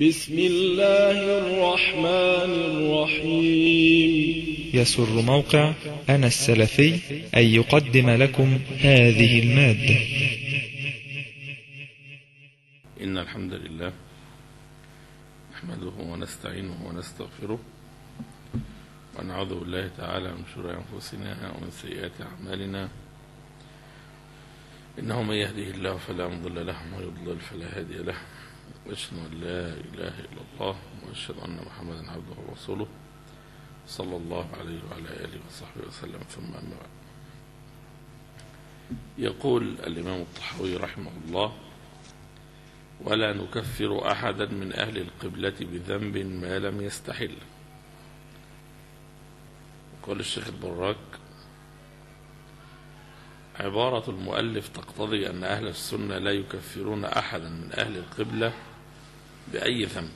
بسم الله الرحمن الرحيم. يسر موقع أنا السلفي أن يقدم لكم هذه المادة. إن الحمد لله نحمده ونستعينه ونستغفره ونعوذ بالله تعالى من شرور أنفسنا ومن سيئات أعمالنا. إنه من يهده الله فلا مضل له ومن يضلل فلا هادي له. وأشهد أن لا إله إلا الله وأشهد أن محمدا عبده ورسوله صلى الله عليه وعلى آله وصحبه وسلم. ثم أما بعد. يقول الإمام الطحاوي رحمه الله ولا نكفر أحدا من أهل القبلة بذنب ما لم يستحل. يقول الشيخ البراك عبارة المؤلف تقتضي أن أهل السنة لا يكفرون أحدا من أهل القبلة بأي ذنب.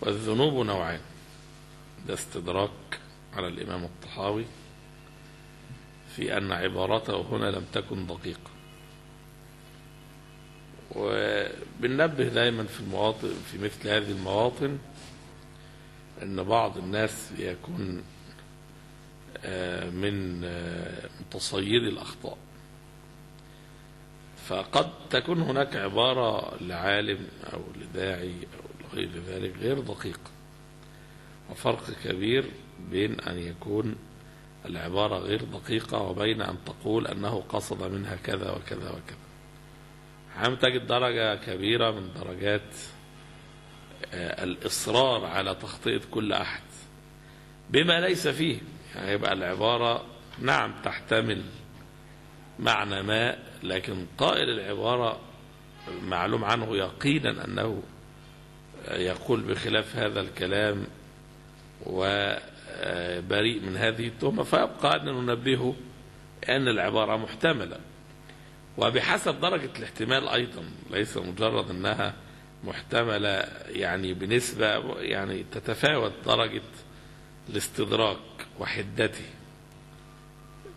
والذنوب نوعان ده استدراك على الإمام الطحاوي في أن عبارته هنا لم تكن دقيقة. وبننبه دائما في المواطن في مثل هذه المواطن أن بعض الناس يكون من متصيدي الأخطاء. فقد تكون هناك عبارة لعالم أو لداعي أو لغير ذلك غير دقيقة وفرق كبير بين أن يكون العبارة غير دقيقة وبين أن تقول أنه قصد منها كذا وكذا وكذا. عم تجد درجة كبيرة من درجات الإصرار على تخطئة كل أحد بما ليس فيه. يعني يبقى العبارة نعم تحتمل معنى ما لكن قائل العبارة معلوم عنه يقينا أنه يقول بخلاف هذا الكلام وبريء من هذه التهمة فيبقى أن ننبهه أن العبارة محتملة. وبحسب درجة الاحتمال أيضا ليس مجرد أنها محتملة يعني بنسبة يعني تتفاوت درجة الاستدراك. وحدته.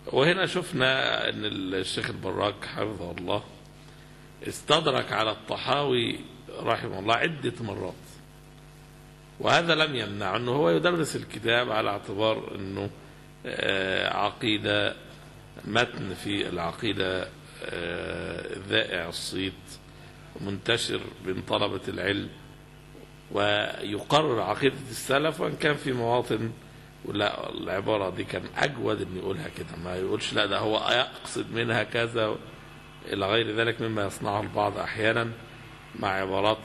وهنا شفنا أن الشيخ البراك حفظه الله استدرك على الطحاوي رحمه الله عدة مرات وهذا لم يمنع أنه هو يدرس الكتاب على اعتبار أنه عقيدة متن في العقيدة ذائع الصيت ومنتشر بين طلبة العلم ويقرر عقيدة السلف وإن كان في مواطن لا العبارة دي كان أجود أن يقولها كده. ما يقولش لا ده هو يقصد منها كذا إلى غير ذلك مما يصنعه البعض أحيانا مع عبارات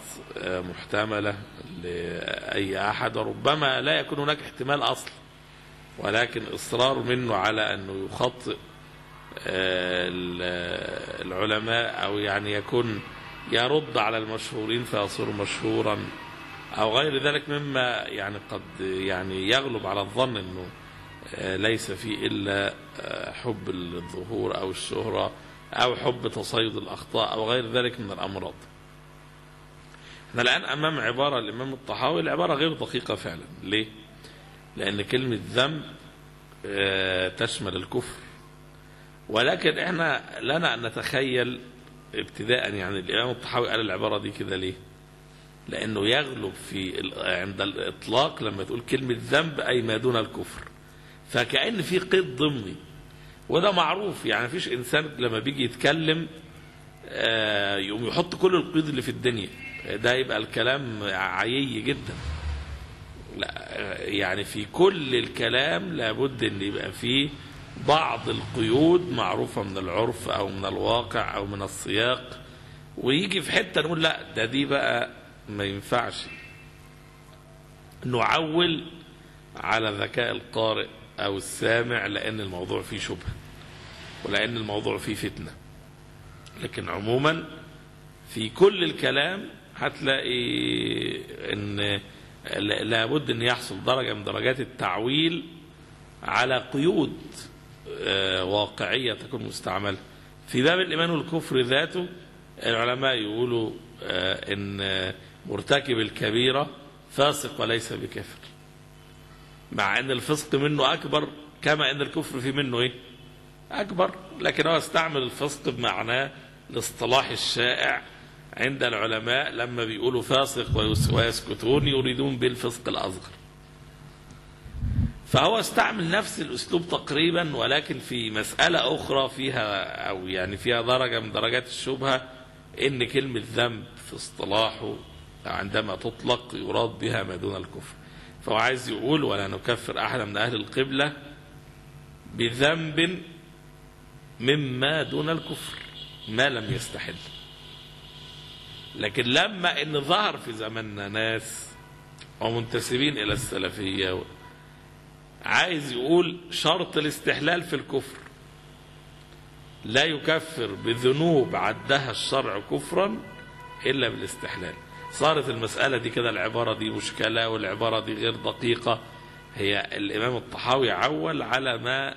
محتملة لأي أحد. وربما لا يكون هناك احتمال أصلا ولكن إصرار منه على أنه يخطئ العلماء أو يعني يكون يرد على المشهورين فيصير مشهورا. أو غير ذلك مما يعني قد يعني يغلب على الظن أنه ليس فيه إلا حب الظهور أو الشهرة أو حب تصيد الأخطاء أو غير ذلك من الأمراض إحنا الآن أمام عبارة الإمام الطحاوي العبارة غير دقيقة فعلا ليه؟ لأن كلمة ذنب تشمل الكفر ولكن إحنا لنا أن نتخيل ابتداء يعني الإمام الطحاوي قال العبارة دي كده ليه؟ لأنه يغلب في عند الإطلاق لما تقول كلمة ذنب أي ما دون الكفر. فكأن في قيد ضمني. وده معروف يعني مفيش إنسان لما بيجي يتكلم يقوم يحط كل القيود اللي في الدنيا. ده يبقى الكلام عيي جدا. لا يعني في كل الكلام لابد إن يبقى فيه بعض القيود معروفة من العرف أو من الواقع أو من السياق. ويجي في حتة نقول لا ده دي بقى ما ينفعش نعول على ذكاء القارئ أو السامع لأن الموضوع فيه شبهة ولأن الموضوع فيه فتنة. لكن عموما في كل الكلام هتلاقي إن لابد إن يحصل درجة من درجات التعويل على قيود واقعية تكون مستعملة. في باب الإيمان والكفر ذاته العلماء يقولوا إن مرتكب الكبيرة فاسق وليس بكافر. مع إن الفسق منه أكبر كما إن الكفر في منه إيه؟ أكبر. لكن هو استعمل الفسق بمعناه الاصطلاح الشائع عند العلماء لما بيقولوا فاسق ويس- ويسكتون يريدون بالفسق الأصغر. فهو استعمل نفس الأسلوب تقريبا ولكن في مسألة أخرى فيها أو يعني فيها درجة من درجات الشبهة إن كلمة ذنب في اصطلاحه عندما تطلق يراد بها ما دون الكفر. فهو عايز يقول ولا نكفر أحدا من أهل القبلة بذنب مما دون الكفر ما لم يستحل. لكن لما إن ظهر في زماننا ناس ومنتسبين إلى السلفية عايز يقول شرط الاستحلال في الكفر. لا يكفر بذنوب عدها الشرع كفرا إلا بالاستحلال. صارت المسألة دي كده العبارة دي مشكلة والعبارة دي غير دقيقة. هي الإمام الطحاوي عول على ما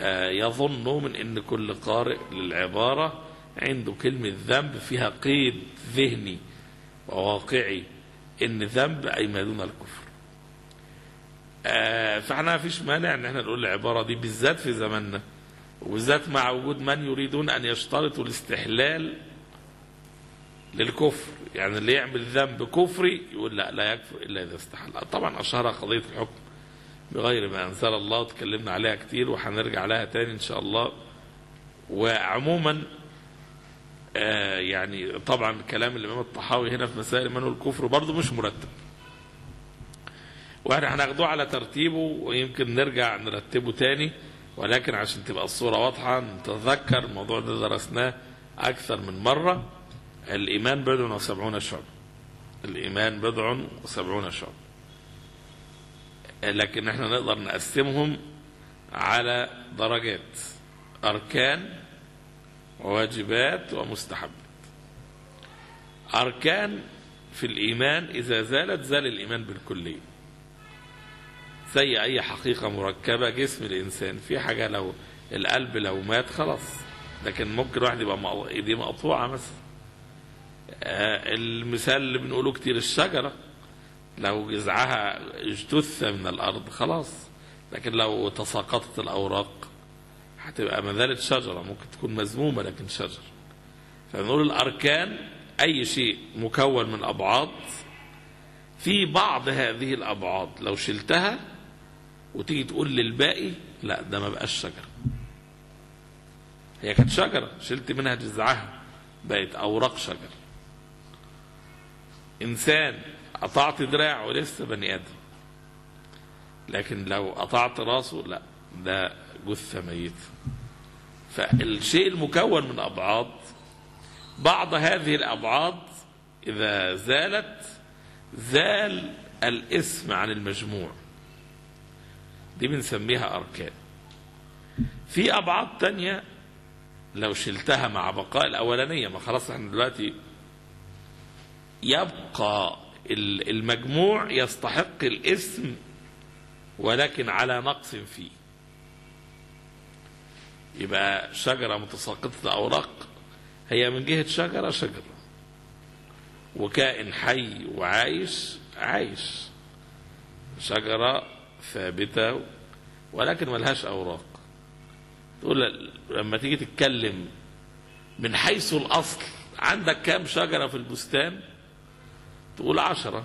آه، يظن من إن كل قارئ للعبارة عنده كلمة ذنب فيها قيد ذهني وواقعي إن ذنب اي ما دون الكفر. آه، فإحنا فيش مانع إن إحنا نقول العبارة دي بالذات في زماننا وبالذات مع وجود من يريدون أن يشترطوا الاستحلال للكفر. يعني اللي يعمل ذنب كفري يقول لا لا يكفر إلا إذا استحل. طبعا اشهرها قضية الحكم بغير ما أنزل الله وتكلمنا عليها كتير وهنرجع لها تاني إن شاء الله. وعموما آه يعني طبعا كلام الإمام الطحاوي هنا في مسائل من الكفر برضه مش مرتب. وإحنا هناخدوه على ترتيبه ويمكن نرجع نرتبه تاني ولكن عشان تبقى الصورة واضحة نتذكر الموضوع ده درسناه أكثر من مرة. الإيمان بضع وسبعون شعب. الإيمان بضع وسبعون شعب. لكن إحنا نقدر نقسمهم على درجات أركان وواجبات ومستحبات. أركان في الإيمان إذا زالت زال الإيمان بالكلية. زي أي حقيقة مركبة جسم الإنسان. في حاجة لو القلب لو مات خلاص. لكن ممكن واحد يبقى ايديه مقطوعة مثلا. المثال اللي بنقوله كتير الشجرة لو جذعها اجتث من الأرض خلاص. لكن لو تساقطت الأوراق هتبقى ما زالت شجرة ممكن تكون مذمومة لكن شجر فنقول الأركان أي شيء مكون من أبعاد في بعض هذه الأبعاد لو شلتها وتيجي تقول للباقي لا ده ما بقاش شجرة. هي كانت شجرة شلت منها جذعها بقت أوراق شجر إنسان قطعت دراعه لسه بني آدم. لكن لو قطعت راسه لا ده جثة ميتة. فالشيء المكون من أبعاد بعض هذه الأبعاد إذا زالت زال الاسم عن المجموع. دي بنسميها أركان. في أبعاد تانية لو شلتها مع بقاء الأولانية ما خلاص إحنا دلوقتي يبقى ال- المجموع يستحق الاسم ولكن على نقص فيه. يبقى شجرة متساقطة الأوراق هي من جهة شجرة شجرة وكائن حي وعايش عايش. شجرة ثابتة ولكن ملهاش أوراق. تقول لما تيجي تتكلم من حيث الأصل عندك كام شجرة في البستان؟ تقول عشرة.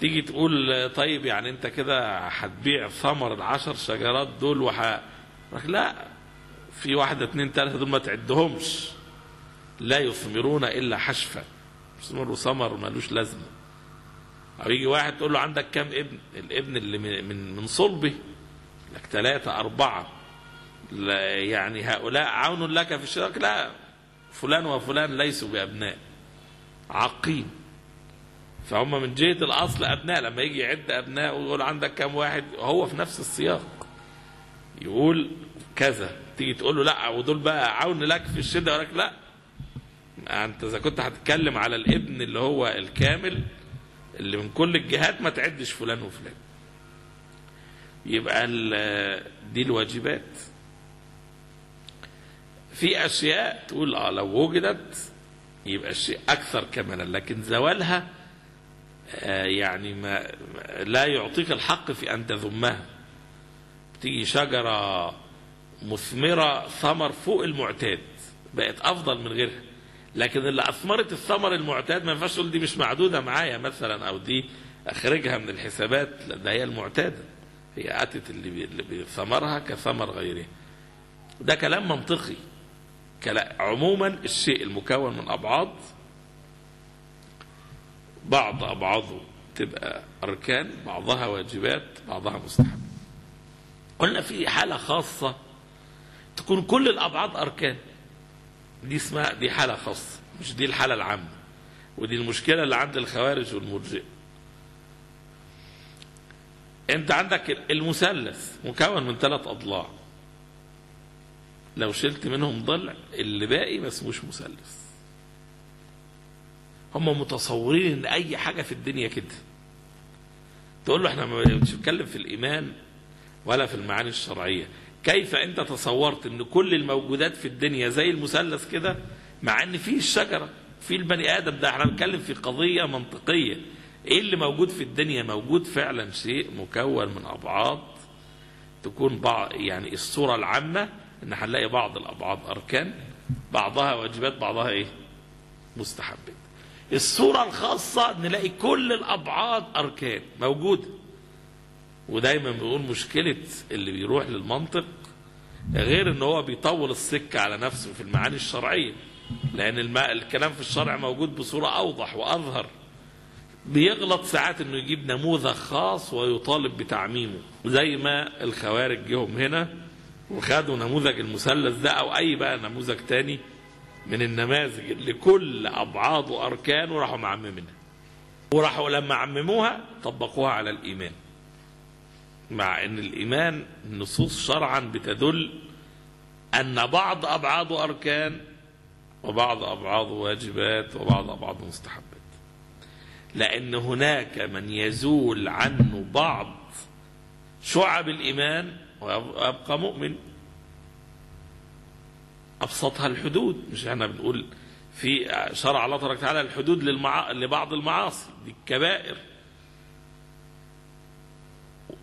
تيجي تقول طيب يعني انت كده هتبيع ثمر العشر شجرات دول وح لا في واحدة اتنين تلاتة دول ما تعدهمش. لا يثمرون إلا حشفا. يثمروا ثمر ملوش لازمة. أو يجي واحد تقول له عندك كام ابن؟ الابن اللي من من, من صلبه لك ثلاثة أربعة. لا يعني هؤلاء عون لك في الشرك لا فلان وفلان ليسوا بأبناء. عاقين. فهم من جهة الأصل أبناء لما يجي يعد أبناء ويقول عندك كام واحد هو في نفس السياق. يقول كذا تيجي تقول له لا ودول بقى عون لك في الشدة يقول لك لا. أنت إذا كنت هتتكلم على الابن اللي هو الكامل اللي من كل الجهات ما تعدش فلان وفلان. يبقى دي الواجبات. في أشياء تقول آه لو وجدت يبقى الشيء أكثر كمالا لكن زوالها يعني ما لا يعطيك الحق في أن تذمها. تيجي شجرة مثمرة ثمر فوق المعتاد بقت أفضل من غيرها. لكن اللي أثمرت الثمر المعتاد ما ينفعش تقول دي مش معدودة معايا مثلا أو دي أخرجها من الحسابات ده هي المعتادة. هي أتت اللي بثمرها كثمر غيرها. ده كلام منطقي. عموما الشيء المكون من ابعاض بعض ابعاضه تبقى أركان بعضها واجبات بعضها مستحب. قلنا في حالة خاصة تكون كل الابعاض أركان. دي اسمها دي حالة خاصة مش دي الحالة العامة. ودي المشكلة اللي عند الخوارج والمرجئة. انت عندك المثلث مكون من ثلاث أضلاع. لو شلت منهم ضلع اللي باقي ما اسموش مثلث. هم متصورين إن أي حاجة في الدنيا كده. تقول له إحنا ما بنتكلم في الإيمان ولا في المعاني الشرعية. كيف أنت تصورت إن كل الموجودات في الدنيا زي المثلث كده مع إن في الشجرة في البني آدم ده؟ إحنا بنتكلم في قضية منطقية. إيه اللي موجود في الدنيا؟ موجود فعلا شيء مكون من ابعاض تكون بعض يعني الصورة العامة إن هنلاقي بعض الابعاض أركان بعضها واجبات بعضها إيه؟ مستحبات. الصورة الخاصة نلاقي كل الابعاض أركان موجودة. ودايما بنقول مشكلة اللي بيروح للمنطق غير إن هو بيطول السكة على نفسه في المعاني الشرعية لأن الماء الكلام في الشرع موجود بصورة أوضح وأظهر. بيغلط ساعات إنه يجيب نموذج خاص ويطالب بتعميمه. زي ما الخوارج جهم هنا وخدوا نموذج المثلث ده أو أي بقى نموذج تاني من النماذج اللي كل ابعاضه اركان وراحوا معممينها. وراحوا لما عمموها طبقوها على الإيمان. مع إن الإيمان النصوص شرعا بتدل أن بعض ابعاضه اركان وبعض ابعاضه واجبات وبعض ابعاضه مستحبات. لأن هناك من يزول عنه بعض شعب الإيمان ويبقى مؤمن أبسطها الحدود. مش إحنا بنقول في شرع الله تبارك وتعالى الحدود للمع... لبعض المعاصي دي الكبائر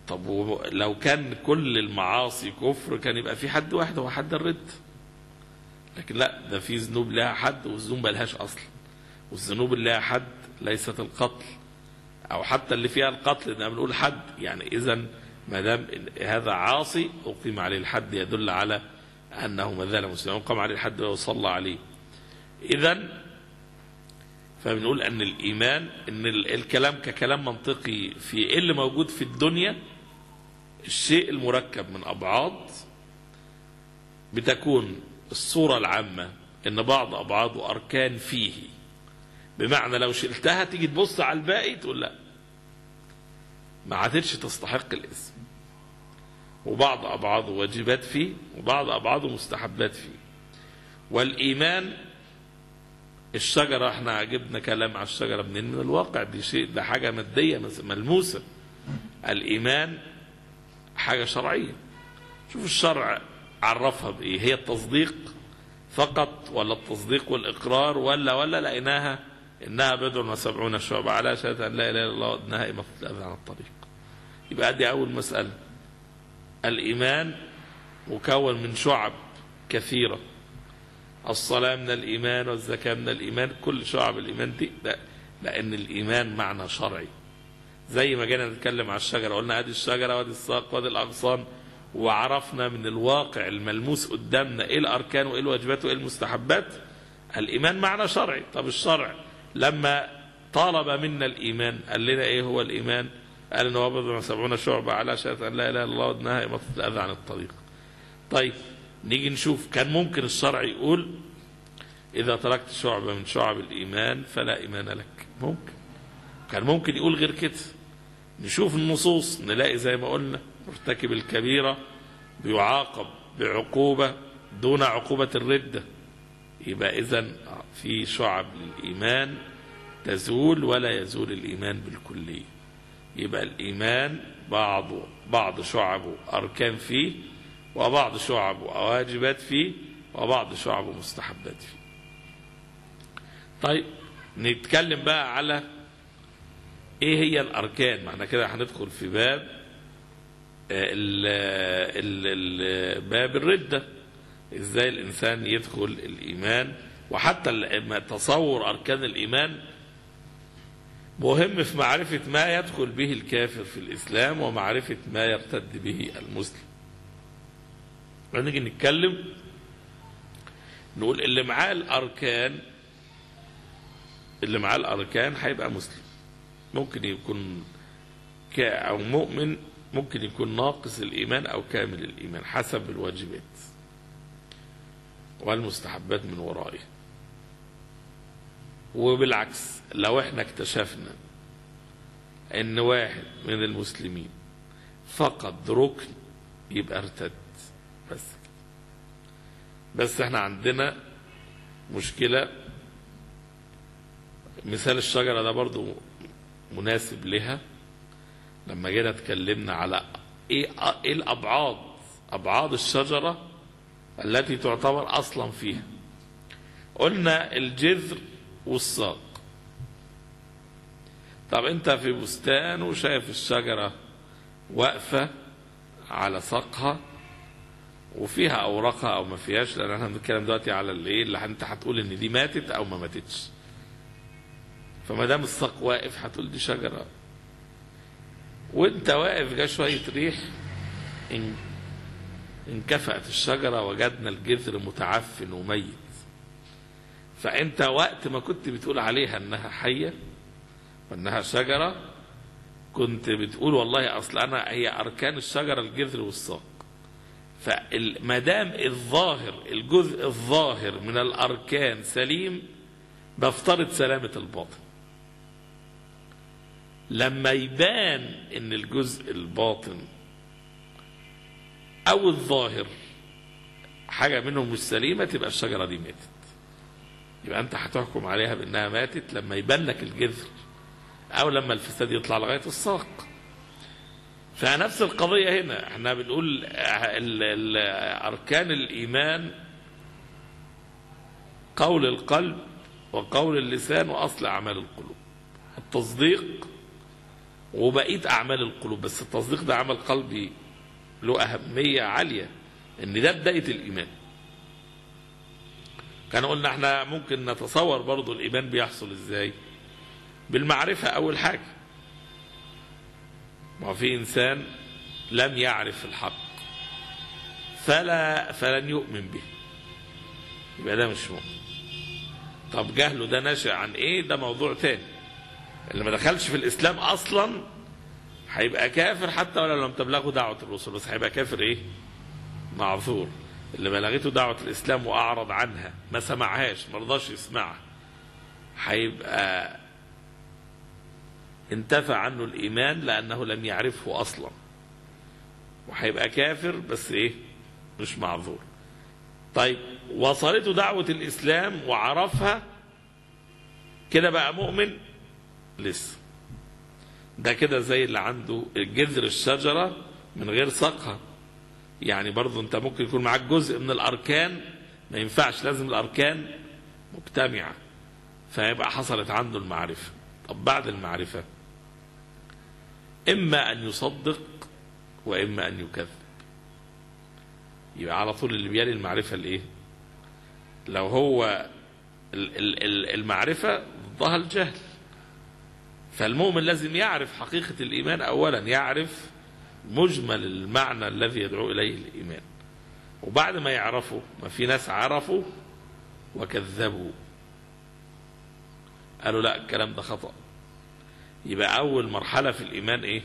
طب لو كان كل المعاصي كفر كان يبقى في حد واحد هو حد الرد. لكن لا ده في ذنوب لها حد والذنوب ملهاش أصل. والذنوب اللي لها حد ليست القتل. أو حتى اللي فيها القتل ده بنقول حد. يعني اذا ما دام هذا عاصي أقيم عليه الحد يدل على انه ما زال مسلما اقام عليه الحد وصلى عليه. اذا فبنقول أن الإيمان أن ال- الكلام ككلام منطقي في إيه اللي موجود في الدنيا؟ الشيء المركب من ابعاض بتكون الصورة العامة إن بعض ابعاضه أركان فيه. بمعنى لو شلتها تيجي تبص على الباقي تقول لا. ما عادتش تستحق الاسم. وبعض أبعاضه واجبات فيه وبعض أبعاضه مستحبات فيه. والإيمان الشجرة إحنا جبنا كلام على الشجرة منين؟ من الواقع دي شيء ده حاجة مادية ملموسة. الإيمان حاجة شرعية. شوف الشرع عرفها بإيه؟ هي التصديق فقط ولا التصديق والإقرار ولا ولا لقيناها إنها بضع وسبعون شعبة. على شهادة أن لا إله إلا الله إماطة الأذى عن الطريق. يبقى دي أول مسألة. الإيمان مكون من شعب كثيرة. الصلاة من الإيمان والزكاة من الإيمان كل شعب الإيمان دي ده لأن الإيمان معنى شرعي. زي ما جينا نتكلم على الشجرة قلنا ادي الشجرة وادي الساق وادي الأغصان وعرفنا من الواقع الملموس قدامنا إيه الأركان وإيه الواجبات وإيه المستحبات. الإيمان معنى شرعي. طب الشرع لما طالب منا الإيمان قال لنا إيه هو الإيمان؟ قال ان هو سبعون شعبة على شهادة أن لا إله إلا الله وأنها إماطة الأذى عن الطريق. طيب نيجي نشوف كان ممكن الشرع يقول إذا تركت شعبة من شعب الإيمان فلا إيمان لك. ممكن. كان ممكن يقول غير كده. نشوف النصوص نلاقي زي ما قلنا مرتكب الكبيرة بيعاقب بعقوبة دون عقوبة الردة. يبقى إذا في شعب للإيمان تزول ولا يزول الإيمان بالكلية. يبقى الإيمان بعض بعض شعبه أركان فيه وبعض شعبه واجبات فيه وبعض شعبه مستحبات فيه. طيب نتكلم بقى على إيه هي الأركان؟ ما إحنا كده هندخل في باب ال ال ال باب الردة. إزاي الإنسان يدخل الإيمان؟ وحتى تصور أركان الإيمان مهم في معرفة ما يدخل به الكافر في الإسلام ومعرفة ما يرتد به المسلم. نيجي نتكلم نقول اللي معاه الأركان اللي معاه الأركان هيبقى مسلم. ممكن يكون أو مؤمن ممكن يكون ناقص الإيمان أو كامل الإيمان حسب الواجبات والمستحبات من ورائه. وبالعكس لو إحنا اكتشفنا إن واحد من المسلمين فقد ركن يبقى ارتد. بس. بس إحنا عندنا مشكلة. مثال الشجرة ده برضو مناسب لها. لما جينا اتكلمنا على إيه إيه الأبعاد أبعاد الشجرة التي تعتبر أصلا فيها. قلنا الجذر والساق طب انت في بستان وشايف الشجرة واقفة على ساقها وفيها أوراقها أو ما فيهاش لأن إحنا بنتكلم دلوقتي على الايه اللي انت هتقول إن دي ماتت أو ما ماتتش. فما دام الساق واقف هتقول دي شجرة. وانت واقف جا شوية ريح ان انكفأت الشجرة وجدنا الجذر متعفن وميت. فأنت وقت ما كنت بتقول عليها إنها حية وإنها شجرة كنت بتقول والله أصل أنا هي أركان الشجرة الجذر والساق فما دام الظاهر الجزء الظاهر من الأركان سليم بفترض سلامة الباطن. لما يبان إن الجزء الباطن أو الظاهر حاجة منهم مش سليمة تبقى الشجرة دي ماتت. يبقى أنت هتحكم عليها بأنها ماتت لما يبان لك الجذر أو لما الفساد يطلع لغاية الساق. فنفس القضية هنا. إحنا بنقول ال- ال- أركان الإيمان قول القلب وقول اللسان وأصل أعمال القلوب. التصديق وبقية أعمال القلوب. بس التصديق ده عمل قلبي له أهمية عالية إن ده بداية الإيمان. كان قلنا إحنا ممكن نتصور برضو الإيمان بيحصل إزاي؟ بالمعرفة أول حاجة. ما في إنسان لم يعرف الحق. فلا فلن يؤمن به. يبقى ده مش مؤمن. طب جهله ده ناشئ عن إيه؟ ده موضوع تاني. اللي ما دخلش في الإسلام أصلا هيبقى كافر حتى ولو لم تبلغه دعوة الرسل بس هيبقى كافر إيه؟ معذور. اللي بلغته دعوة الإسلام وأعرض عنها ما سمعهاش ما رضاش يسمعها هيبقى انتفى عنه الإيمان لأنه لم يعرفه أصلا. وهيبقى كافر بس إيه؟ مش معذور. طيب وصلته دعوة الإسلام وعرفها كده بقى مؤمن؟ لسه. ده كده زي اللي عنده جذر الشجرة من غير ساقها يعني برضه انت ممكن يكون معاك جزء من الأركان ما ينفعش لازم الأركان مجتمعة فيبقى حصلت عنده المعرفة. طب بعد المعرفة إما أن يصدق وإما أن يكذب. يبقى على طول اللي بيلي المعرفة الإيه؟ لو هو ال- ال- ال- المعرفة ضدها الجهل. فالمؤمن لازم يعرف حقيقة الإيمان أولا يعرف مجمل المعنى الذي يدعو إليه الإيمان. وبعد ما يعرفوا ما في ناس عرفوا وكذبوا. قالوا لا الكلام ده خطأ. يبقى أول مرحلة في الإيمان إيه؟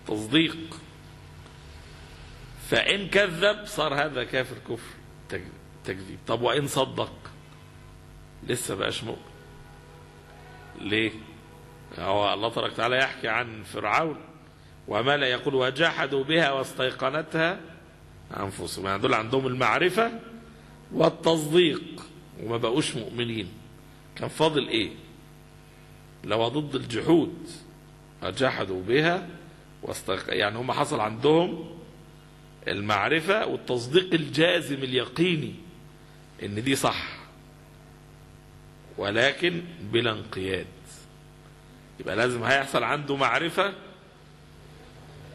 التصديق. فإن كذب صار هذا كافر كفر تك- تكذيب. طب وإن صدق؟ لسه بقاش مؤمن. ليه؟ هو الله تبارك وتعالى يحكي عن فرعون. وما لا يقول وجحدوا بها واستيقنتها أنفسهم. يعني دول عندهم المعرفة والتصديق وما بقوش مؤمنين. كان فاضل إيه؟ لو ضد الجحود وجحدوا بها واستيق... يعني هم حصل عندهم المعرفة والتصديق الجازم اليقيني إن دي صح. ولكن بلا انقياد. يبقى لازم هيحصل عنده معرفة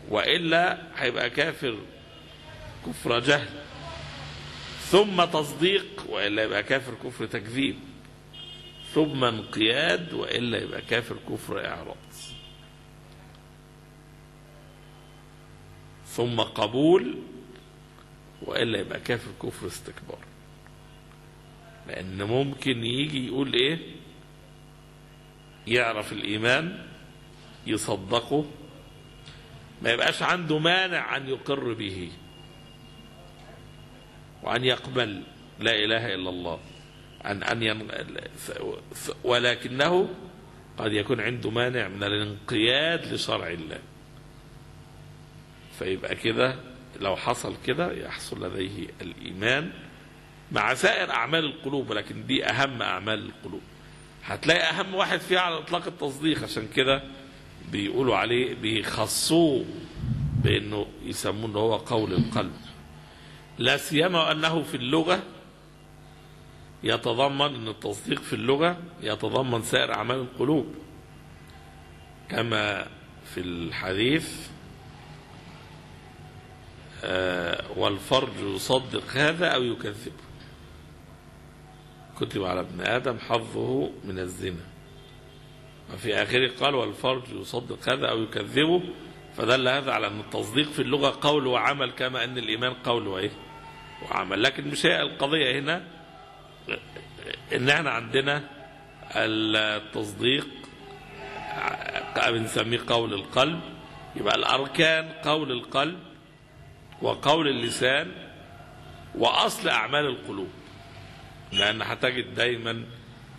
وإلا هيبقى كافر كفر جهل. ثم تصديق وإلا يبقى كافر كفر تكذيب. ثم انقياد وإلا يبقى كافر كفر إعراض. ثم قبول وإلا يبقى كافر كفر استكبار. لأن ممكن يجي يقول إيه؟ يعرف الإيمان يصدقه ما يبقاش عنده مانع أن يقر به وأن يقبل لا إله إلا الله. أن أن ين... ولكنه قد يكون عنده مانع من الانقياد لشرع الله. فيبقى كده لو حصل كده يحصل لديه الإيمان مع سائر أعمال القلوب ولكن دي أهم أعمال القلوب. هتلاقي أهم واحد فيها على إطلاق التصديق عشان كده بيقولوا عليه بيخصوه بأنه يسموه هو قول القلب. لا سيما أنه في اللغة يتضمن أن التصديق في اللغة يتضمن سائر أعمال القلوب. كما في الحديث آه، والفرج يصدق هذا أو يكذبه. كتب على ابن آدم حظه من الزنا. وفي آخره قال والفرج يصدق هذا أو يكذبه فدل هذا على أن التصديق في اللغة قول وعمل كما أن الإيمان قول وإيه؟ وعمل. لكن مش هي القضية هنا؟ إن إحنا عندنا التصديق بنسميه قول القلب يبقى الأركان قول القلب وقول اللسان وأصل أعمال القلوب. لأن هتجد دايما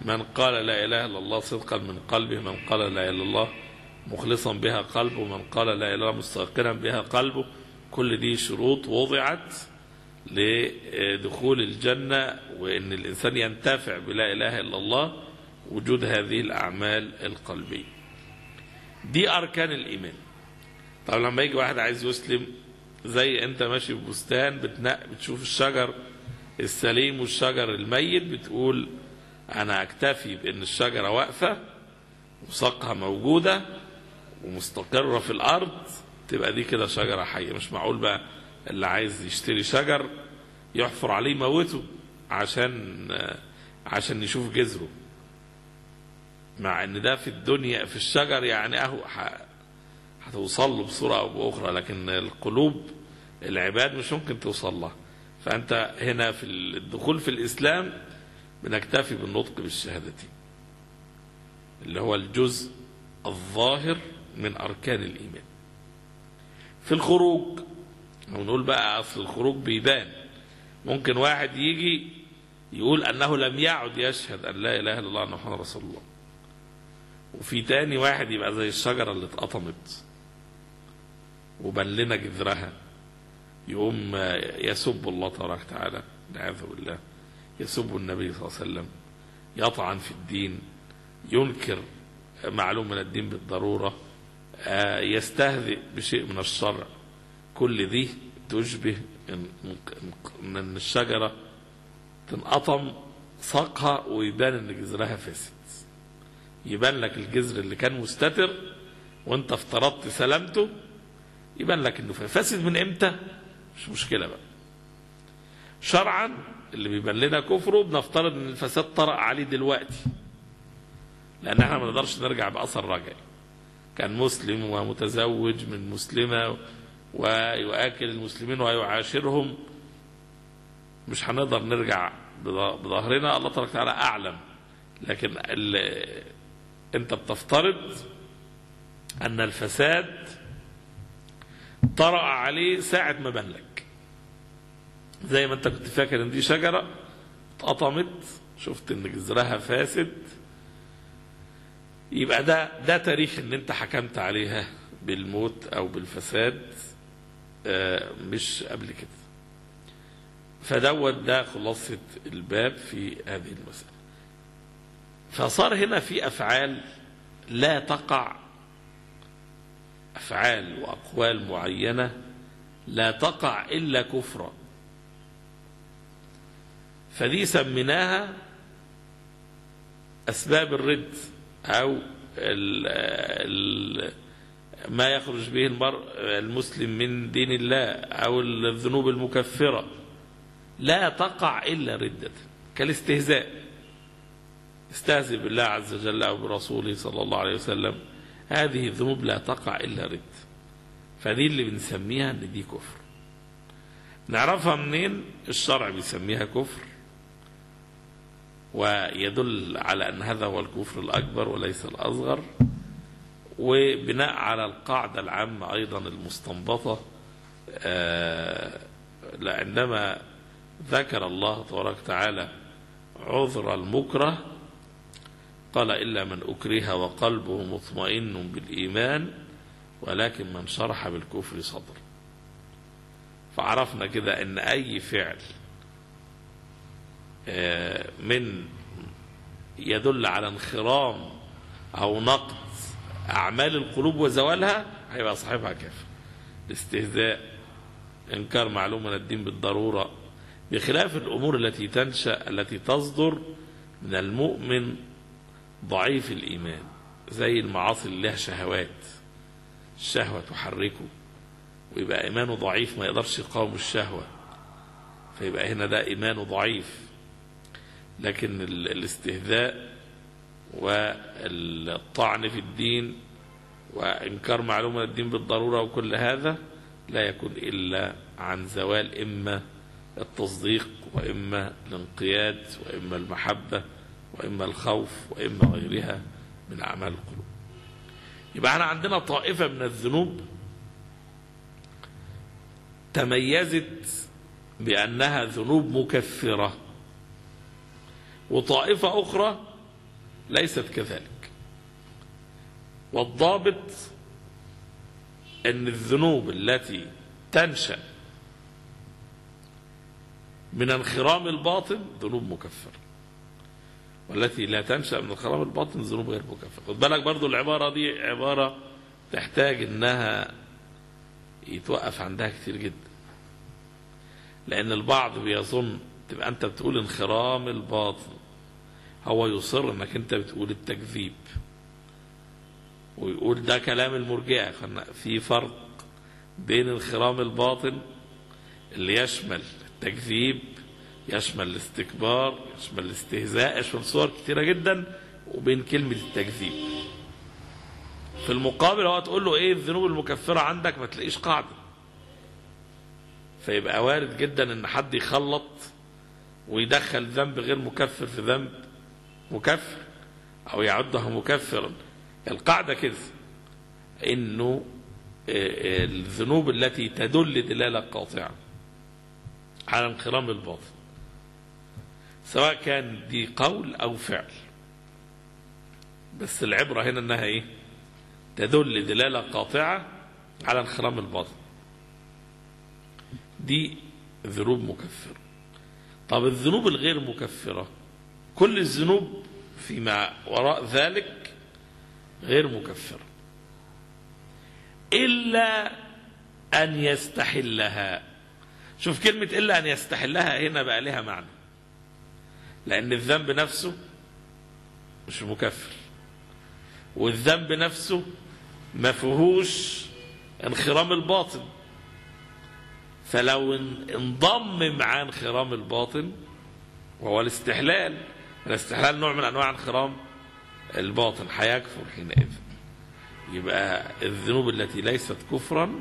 من قال لا إله إلا الله صدقا من قلبه من قال لا إله إلا الله مخلصا بها قلبه من قال لا إله إلا الله مستيقنا بها قلبه كل دي شروط وضعت لدخول الجنة وإن الإنسان ينتفع بلا إله إلا الله وجود هذه الأعمال القلبية. دي أركان الإيمان. طب لما يجي واحد عايز يسلم زي أنت ماشي في بستان بتشوف الشجر السليم والشجر الميت بتقول أنا أكتفي بأن الشجرة واقفة وساقها موجودة ومستقرة في الأرض تبقى دي كده شجرة حية. مش معقول بقى اللي عايز يشتري شجر يحفر عليه موته عشان عشان يشوف جذره. مع إن ده في الدنيا في الشجر يعني أهو هتوصل له بصورة أو بأخرى لكن القلوب العباد مش ممكن توصل لها. فأنت هنا في الدخول في الإسلام بنكتفي بالنطق بالشهادتين اللي هو الجزء الظاهر من أركان الإيمان. في الخروج ونقول بقى أصل الخروج بيبان. ممكن واحد يجي يقول أنه لم يعد يشهد أن لا إله إلا الله محمد رسول الله. وفي تاني واحد يبقى زي الشجرة اللي اتقطمت وبان لنا جذرها يقوم يسب الله تبارك وتعالى نعوذ بالله. يسب النبي صلى الله عليه وسلم يطعن في الدين ينكر معلوم من الدين بالضرورة يستهزئ بشيء من الشرع. كل دي تشبه ان الشجرة تنقطم ساقها ويبان إن جذرها فاسد. يبان لك الجذر اللي كان مستتر وانت افترضت سلامته يبان لك إنه فاسد من إمتى؟ مش مشكلة بقى. شرعا اللي بيبان لنا كفره بنفترض إن الفساد طرأ عليه دلوقتي. لأن إحنا ما نقدرش نرجع بأثر رجعي. كان مسلم ومتزوج من مسلمة ويؤكل المسلمين ويعاشرهم. مش هنقدر نرجع بظهرنا. الله تبارك وتعالى أعلم. لكن أنت بتفترض أن الفساد طرأ عليه ساعة ما بان لك. زي ما انت كنت فاكر ان دي شجرة اتقطمت. شفت ان جذرها فاسد. يبقى ده ده تاريخ ان انت حكمت عليها بالموت أو بالفساد. مش قبل كده. فدوت ده خلاصة الباب في هذه المسألة. فصار هنا في أفعال لا تقع. أفعال وأقوال معينة لا تقع إلا كفرا. فدي سميناها أسباب الرد أو ال ال ما يخرج به المرء المسلم من دين الله أو الذنوب المكفرة. لا تقع إلا ردة كالاستهزاء. استهزئ بالله عز وجل أو برسوله صلى الله عليه وسلم. هذه الذنوب لا تقع إلا رد فدي اللي بنسميها إن دي كفر. نعرفها منين؟ الشرع بيسميها كفر. ويدل على أن هذا هو الكفر الأكبر وليس الأصغر وبناء على القاعدة العامة أيضا المستنبطة آه، عندما ذكر الله تبارك وتعالى عذر المكره قال إلا من أكره وقلبه مطمئن بالإيمان ولكن من شرح بالكفر صدر. فعرفنا كده أن أي فعل آه، من يدل على انخرام أو نقد أعمال القلوب وزوالها هيبقى صاحبها كافر. الاستهزاء إنكار معلوم من الدين بالضرورة. بخلاف الأمور التي تنشأ التي تصدر من المؤمن ضعيف الإيمان زي المعاصي اللي لها شهوات الشهوة تحركه ويبقى إيمانه ضعيف ما يقدرش يقاوم الشهوة فيبقى هنا ده إيمانه ضعيف. لكن ال- الاستهزاء والطعن في الدين وإنكار معلومة الدين بالضرورة وكل هذا لا يكون إلا عن زوال إما التصديق وإما الانقياد وإما المحبة وإما الخوف وإما غيرها من أعمال القلوب. يبقى إحنا عندنا طائفة من الذنوب تميزت بأنها ذنوب مكفرة. وطائفة أخرى ليست كذلك. والضابط أن الذنوب التي تنشأ من انخرام الباطن ذنوب مكفرة والتي لا تنشأ من انخرام الباطن ذنوب غير مكفرة خد بالك برضو العبارة دي عبارة تحتاج إنها يتوقف عندها كتير جدا. لأن البعض بيظن تبقى أنت بتقول انخرام الباطن. هو يصر انك انت بتقول التكذيب. ويقول ده كلام المرجئة في فرق بين انخرام الباطن اللي يشمل التكذيب يشمل الاستكبار يشمل الاستهزاء يشمل صور كتيرة جدا وبين كلمة التكذيب. في المقابل هو تقول له إيه الذنوب المكفرة عندك؟ ما تلاقيش قاعدة. فيبقى وارد جدا إن حد يخلط ويدخل ذنب غير مكفر في ذنب. مكفر أو يعده مكفرا القاعدة كده إنه آه، آه، الذنوب التي تدل دلالة قاطعة على انخرام الباطن سواء كان دي قول أو فعل. بس العبرة هنا إنها إيه؟ تدل دلالة قاطعة على انخرام الباطن دي ذنوب مكفرة. طب الذنوب الغير مكفرة كل الذنوب فيما وراء ذلك غير مكفره إلا أن يستحلها. شوف كلمة إلا أن يستحلها هنا بقى لها معنى. لأن الذنب نفسه مش مكفر. والذنب نفسه ما فيهوش انخرام الباطن. فلو إن- انضم مع انخرام الباطن وهو الاستحلال. الاستحلال نوع من أنواع انخرام الباطن. هيكفر حينئذ. يبقى الذنوب التي ليست كفرا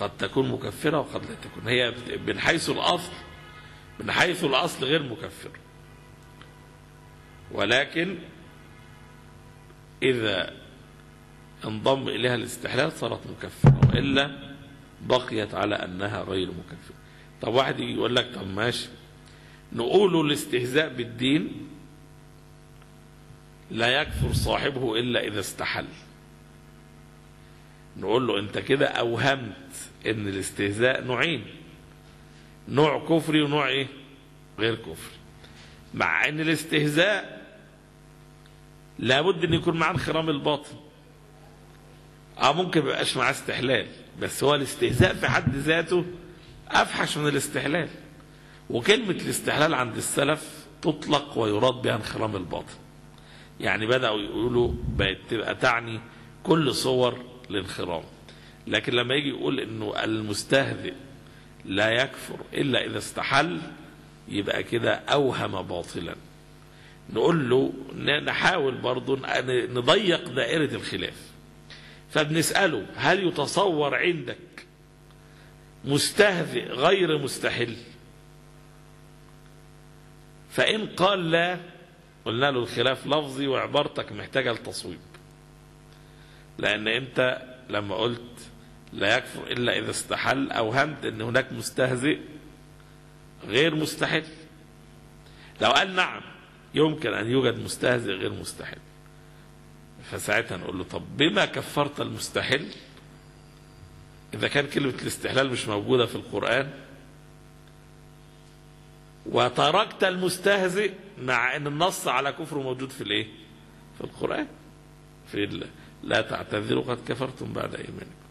قد تكون مكفرة وقد لا تكون. هي من حيث الأصل من حيث الأصل غير مكفر. ولكن إذا انضم إليها الاستحلال صارت مكفرة وإلا بقيت على أنها غير مكفرة. طب واحد يقول لك طب ماشي. نقول الاستهزاء بالدين لا يكفر صاحبه إلا إذا استحل. نقول له أنت كده أوهمت أن الاستهزاء نوعين نوع كفري ونوع إيه؟ غير كفري. مع أن الاستهزاء لابد أن يكون معاه انخرام الباطن. آه ممكن ما يبقاش معاه استحلال بس هو الاستهزاء في حد ذاته أفحش من الاستحلال. وكلمة الاستحلال عند السلف تطلق ويراد بها انخرام الباطن يعني بدأوا يقولوا بقت تبقى تعني كل صور الانخرام لكن لما يجي يقول إنه المستهزئ لا يكفر إلا إذا استحل يبقى كده أوهم باطلا. نقول له نحاول برضو ن- نضيق دائرة الخلاف. فبنسأله هل يتصور عندك مستهزئ غير مستحل؟ فإن قال لا قلنا له الخلاف لفظي وعبارتك محتاجة لتصويب. لأن أنت لما قلت لا يكفر إلا إذا استحل أوهمت أن هناك مستهزئ غير مستحل. لو قال نعم يمكن أن يوجد مستهزئ غير مستحل. فساعتها نقول له طب بما كفرت المستحل إذا كان كلمة الاستحلال مش موجودة في القرآن وتركت المستهزئ مع إن النص على كفره موجود في الإيه؟ في القرآن. في لا تعتذروا قد كفرتم بعد إيمانكم.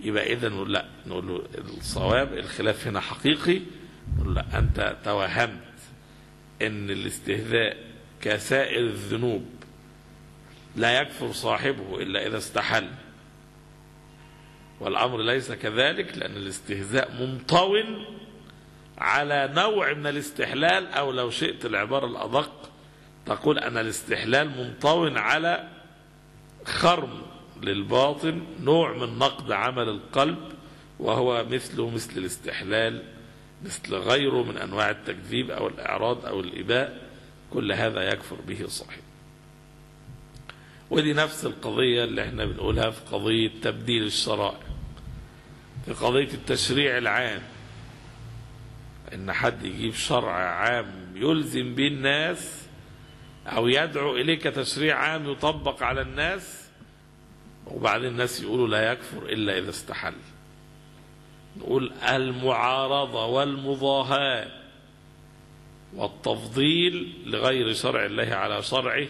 يبقى اذا نقول لا نقول له الصواب الخلاف هنا حقيقي. نقول لا أنت توهمت إن الاستهزاء كسائر الذنوب لا يكفر صاحبه إلا إذا استحل. والأمر ليس كذلك لأن الاستهزاء منطو على نوع من الاستحلال أو لو شئت العبارة الأدق تقول أن الاستحلال منطو على خرم للباطن نوع من نقد عمل القلب وهو مثله مثل الاستحلال مثل غيره من أنواع التكذيب أو الإعراض أو الإباء. كل هذا يكفر به صاحب. ودي نفس القضية اللي إحنا بنقولها في قضية تبديل الشرائع. في قضية التشريع العام. إن حد يجيب شرع عام يلزم به الناس أو يدعو اليه كتشريع عام يطبق على الناس وبعدين الناس يقولوا لا يكفر إلا إذا استحل. نقول المعارضة والمضاهاه والتفضيل لغير شرع الله على شرعه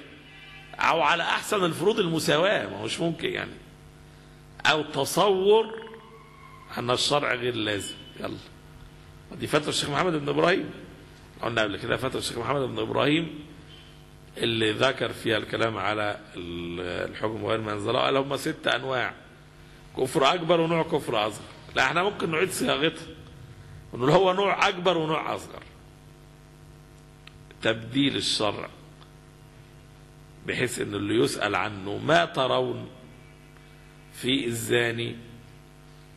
أو على أحسن الفروض المساواة ما هوش ممكن يعني. أو تصور أن الشرع غير لازم. يلا. دي فترة الشيخ محمد بن إبراهيم. قلنا قبل كده فترة الشيخ محمد بن إبراهيم اللي ذكر فيها الكلام على الحكم غير ما أنزله قال هم ست أنواع. كفر أكبر ونوع كفر أصغر. لا إحنا ممكن نعيد صياغتها. ونقول هو نوع أكبر ونوع أصغر. تبديل الشرع. بحيث إن اللي يسأل عنه ما ترون في الزاني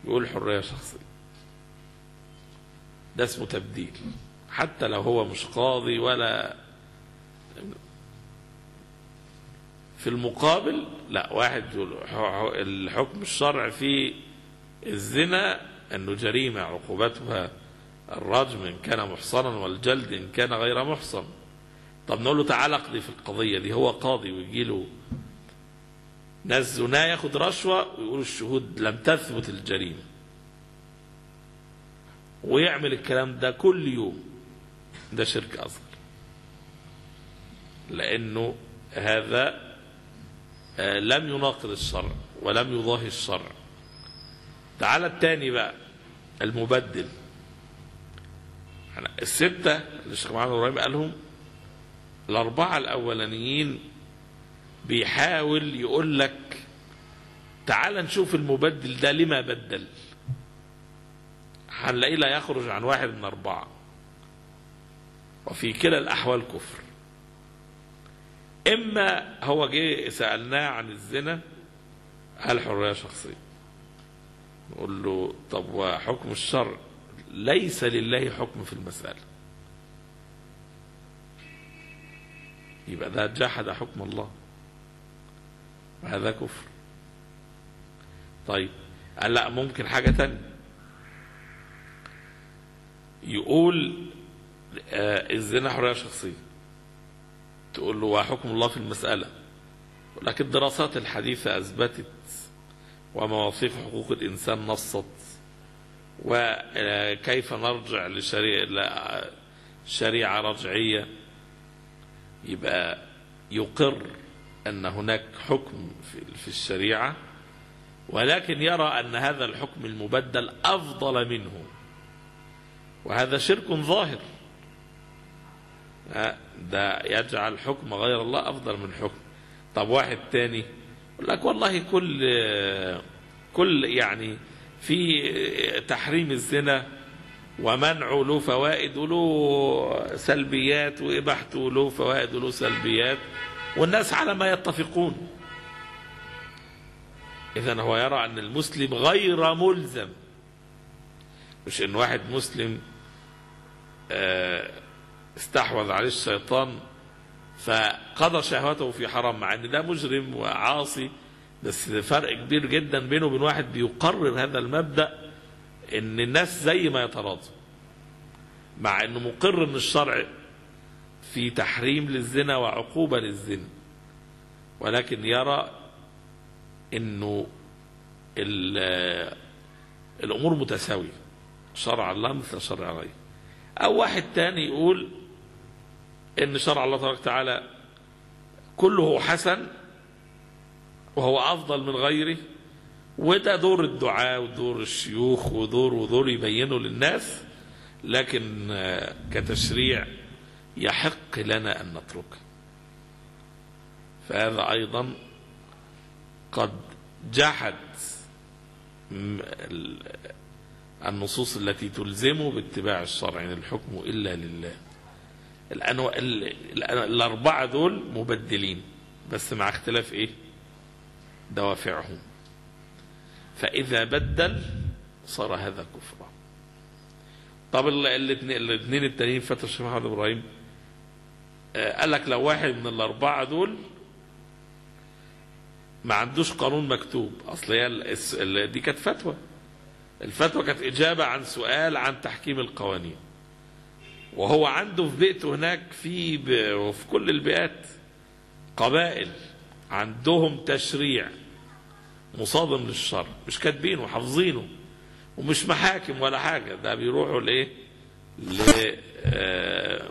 يقول حرية شخصية. ده اسمه تبديل. حتى لو هو مش قاضي ولا في المقابل لا واحد الحكم الشرع في الزنا أنه جريمة عقوبتها الرجم إن كان محصنا والجلد إن كان غير محصن. طب نقول له تعالى اقضي في القضية دي هو قاضي ويجي له ناس زنا ياخد رشوة ويقولوا الشهود لم تثبت الجريمة. ويعمل الكلام ده كل يوم. ده شرك أصغر. لأنه هذا لم يناقض الشرع ولم يضاهي الشرع. تعالى الثاني بقى المبدل. الستة اللي الشيخ محمد إبراهيم قالهم الأربعة الأولانيين بيحاول يقول لك تعال نشوف المبدل ده لما بدل. هنلاقيه لا يخرج عن واحد من أربعة. وفي كلا الأحوال كفر. إما هو جه سألناه عن الزنا هل حرية شخصية. نقول له طب وحكم الشرع ليس لله حكم في المسألة. يبقى ده جحد حكم الله. وهذا كفر. طيب قال لا ممكن حاجة تانية. يقول آه الزنا حرية شخصية. تقول له وحكم الله في المسألة لكن الدراسات الحديثة أثبتت ومواثيق حقوق الإنسان نصت. وكيف نرجع لشريعة شريعة رجعية؟ يبقى يقر أن هناك حكم في الشريعة. ولكن يرى أن هذا الحكم المبدل أفضل منه. وهذا شرك ظاهر. ده يجعل حكم غير الله أفضل من حكم. طب واحد تاني يقول لك والله كل كل يعني في تحريم الزنا ومنعه له فوائد وله سلبيات وإباحته له فوائد وله سلبيات والناس على ما يتفقون. إذا هو يرى أن المسلم غير ملزم. مش إن واحد مسلم استحوذ عليه الشيطان فقضى شهوته في حرام مع إن ده مجرم وعاصي بس فرق كبير جدا بينه وبين واحد بيقرر هذا المبدأ إن الناس زي ما يتراضوا مع إنه مقر ان الشرع في تحريم للزنا وعقوبة للزنا. ولكن يرى إنه ال- الأمور متساوية شرع الله مثل شرع غيره. أو واحد تاني يقول إن شرع الله تبارك وتعالى كله حسن وهو أفضل من غيره وده دور الدعاء ودور الشيوخ ودور ودور يبينوا للناس لكن كتشريع يحق لنا أن نتركه. فهذا أيضا قد جحد النصوص التي تلزمه باتباع الشرع إن الحكم إلا لله. الأنواع ال- ال- الأربعة دول مبدلين بس مع اختلاف إيه؟ دوافعهم. فإذا بدل صار هذا كفرا طب ال- الاثنين التانيين فتى الشيخ محمد إبراهيم آه، قال لك لو واحد من الأربعة دول ما عندوش قانون مكتوب. أصل هي دي كانت فتوى. الفتوى كانت إجابة عن سؤال عن تحكيم القوانين. وهو عنده في بيئته هناك في ب... وفي كل البيئات قبائل عندهم تشريع مصادم للشرع مش كاتبينه وحافظينه ومش محاكم ولا حاجة. ده بيروحوا لإيه؟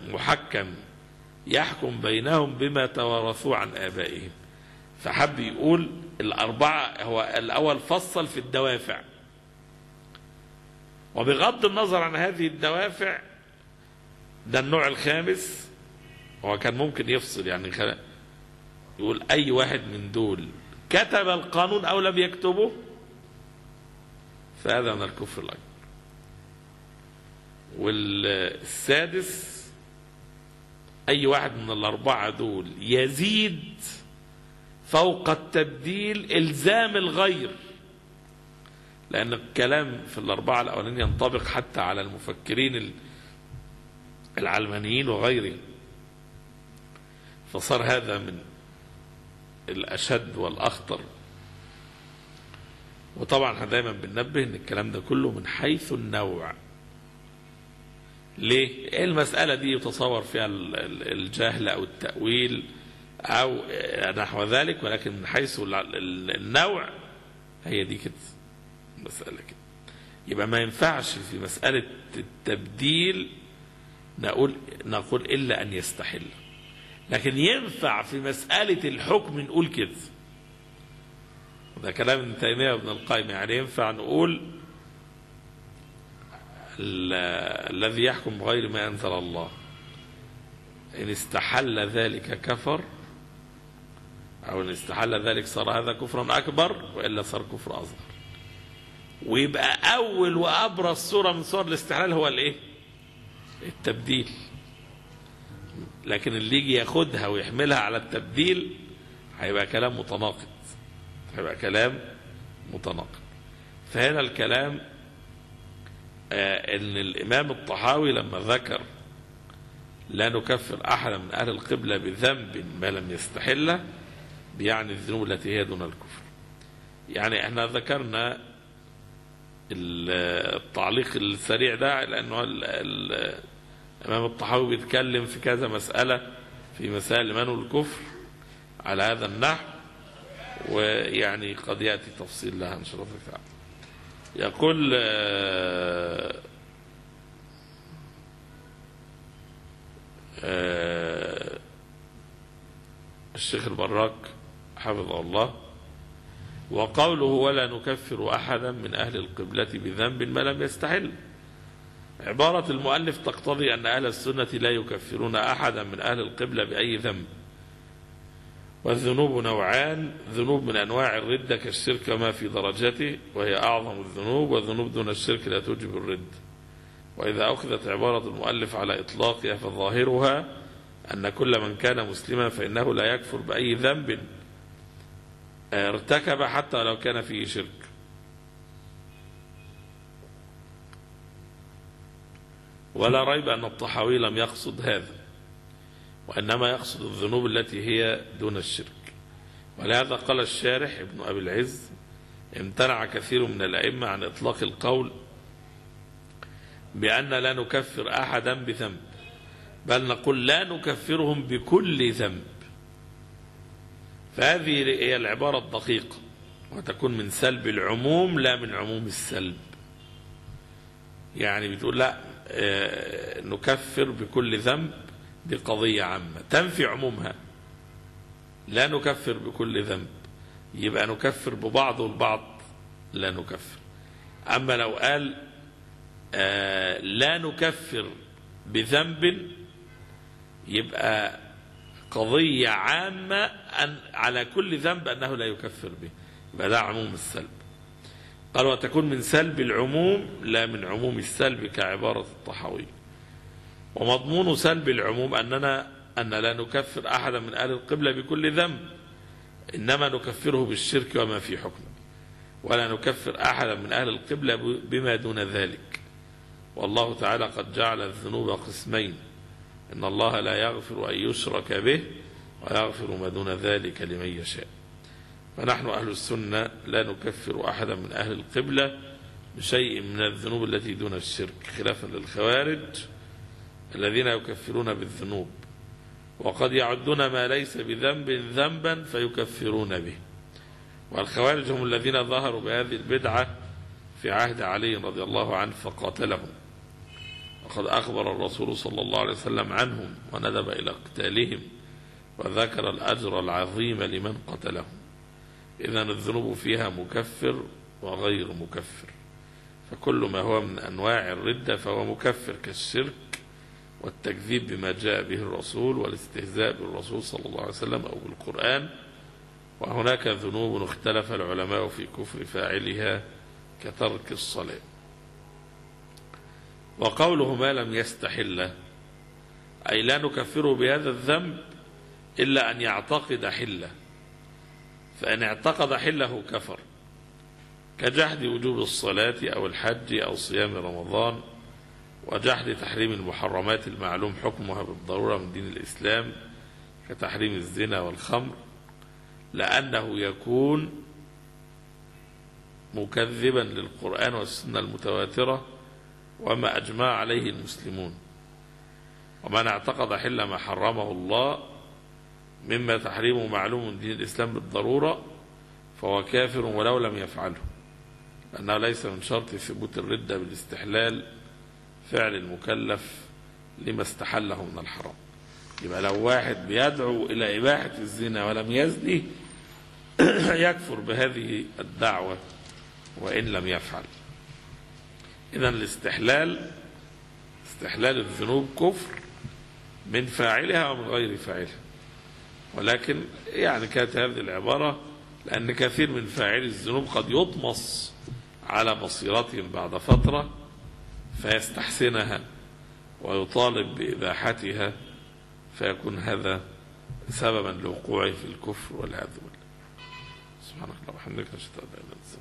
لمحكم يحكم بينهم بما توارثوه عن آبائهم. فحب يقول الأربعة هو الأول فصل في الدوافع. وبغض النظر عن هذه الدوافع ده النوع الخامس. هو كان ممكن يفصل يعني يقول أي واحد من دول كتب القانون أو لم يكتبه فهذا من الكفر الأكبر. والسادس أي واحد من الأربعة دول يزيد فوق التبديل إلزام الغير. لأن الكلام في الأربعة الاولين ينطبق حتى على المفكرين ال- العلمانيين وغيرهم. فصار هذا من الأشد والأخطر. وطبعا إحنا دايما بننبه إن الكلام ده كله من حيث النوع. ليه؟ إيه المسألة دي يتصور فيها ال- ال- الجهل أو التأويل أو نحو ذلك؟ ولكن من حيث ال- ال- النوع هي دي كده. مسألة كده. يبقى ما ينفعش في مسألة التبديل نقول نقول إلا أن يستحل. لكن ينفع في مسألة الحكم نقول كده. ده كلام ابن تيمية وابن القيم. يعني ينفع نقول ال- الذي يحكم بغير ما أنزل الله. إن استحل ذلك كفر أو إن استحل ذلك صار هذا كفرا أكبر وإلا صار كفر أصغر. ويبقى أول وأبرز صورة من صور الاستحلال هو الإيه؟ التبديل. لكن اللي يجي ياخدها ويحملها على التبديل هيبقى كلام متناقض. هيبقى كلام متناقض. فهنا الكلام آه إن الإمام الطحاوي لما ذكر لا نكفر أحدا من أهل القبلة بذنب ما لم يستحله بيعني الذنوب التي هي دون الكفر. يعني إحنا ذكرنا التعليق السريع ده لأنه ال- ال- الإمام الطحاوي بيتكلم في كذا مسألة في مسائل الايمان والكفر على هذا النحو ويعني قد يأتي تفصيل لها إن شاء الله تعالى يقول آه، آه، الشيخ البراك حفظه الله. وقوله ولا نكفر أحدا من أهل القبلة بذنب ما لم يستحل. عبارة المؤلف تقتضي أن أهل السنة لا يكفرون أحدا من أهل القبلة بأي ذنب. والذنوب نوعان ذنوب من أنواع الردة كالشرك وما في درجته وهي أعظم الذنوب والذنوب دون الشرك لا توجب الرد. وإذا أخذت عبارة المؤلف على إطلاقها فظاهرها أن كل من كان مسلما فإنه لا يكفر بأي ذنب. ارتكب حتى لو كان فيه شرك. ولا ريب أن الطحاوي لم يقصد هذا وإنما يقصد الذنوب التي هي دون الشرك. ولهذا قال الشارح ابن أبي العز امتنع كثير من الأئمة عن إطلاق القول بأن لا نكفر أحدا بذنب بل نقول لا نكفرهم بكل ذنب. فهذه هي العبارة الدقيقة وتكون من سلب العموم لا من عموم السلب. يعني بتقول لا آه، نكفر بكل ذنب دي قضية عامة. تنفي عمومها. لا نكفر بكل ذنب. يبقى نكفر ببعض والبعض لا نكفر. أما لو قال آه، لا نكفر بذنب يبقى قضية عامة أن على كل ذنب أنه لا يكفر به. يبقى ده عموم السلب. قال وتكون من سلب العموم لا من عموم السلب كعبارة الطحاوي ومضمون سلب العموم أننا أن لا نكفر أحدا من أهل القبلة بكل ذنب. إنما نكفره بالشرك وما في حكمه. ولا نكفر أحدا من أهل القبلة بما دون ذلك. والله تعالى قد جعل الذنوب قسمين. إن الله لا يغفر أن يشرك به ويغفر ما دون ذلك لمن يشاء. فنحن أهل السنة لا نكفر أحدا من أهل القبلة بشيء من الذنوب التي دون الشرك خلافا للخوارج الذين يكفرون بالذنوب. وقد يعدون ما ليس بذنب ذنبا فيكفرون به. والخوارج هم الذين ظهروا بهذه البدعة في عهد علي رضي الله عنه فقاتلهم. وقد أخبر الرسول صلى الله عليه وسلم عنهم وندب إلى قتالهم وذكر الأجر العظيم لمن قتلهم. إذا الذنوب فيها مكفر وغير مكفر. فكل ما هو من أنواع الردة فهو مكفر كالشرك والتكذيب بما جاء به الرسول والاستهزاء بالرسول صلى الله عليه وسلم أو بالقرآن. وهناك ذنوب اختلف العلماء في كفر فاعلها كترك الصلاة. وقوله ما لم يستحل أي لا نكفره بهذا الذنب إلا أن يعتقد حله. فإن اعتقد حله كفر. كجحد وجوب الصلاة أو الحج أو صيام رمضان وجحد تحريم المحرمات المعلوم حكمها بالضرورة من دين الإسلام كتحريم الزنا والخمر لأنه يكون مكذبا للقرآن والسنة المتواترة وما أجمع عليه المسلمون. ومن اعتقد حل ما حرمه الله مما تحريمه معلوم دين الإسلام بالضرورة فهو كافر ولو لم يفعله. لأنه ليس من شرط ثبوت الردة بالاستحلال فعل المكلف لما استحله من الحرام. يبقى لو واحد بيدعو إلى إباحة الزنا ولم يزني يكفر بهذه الدعوة وإن لم يفعل. إذا الاستحلال استحلال الذنوب كفر من فاعلها ومن غير فاعلها. ولكن يعني كانت هذه العبارة لأن كثير من فاعلي الذنوب قد يطمس على بصيرتهم بعد فترة فيستحسنها ويطالب بإباحتها فيكون هذا سببا لوقوعه في الكفر والعياذ بالله سبحانك اللهم وبحمدك نشهد أن لا إله إلا أنت.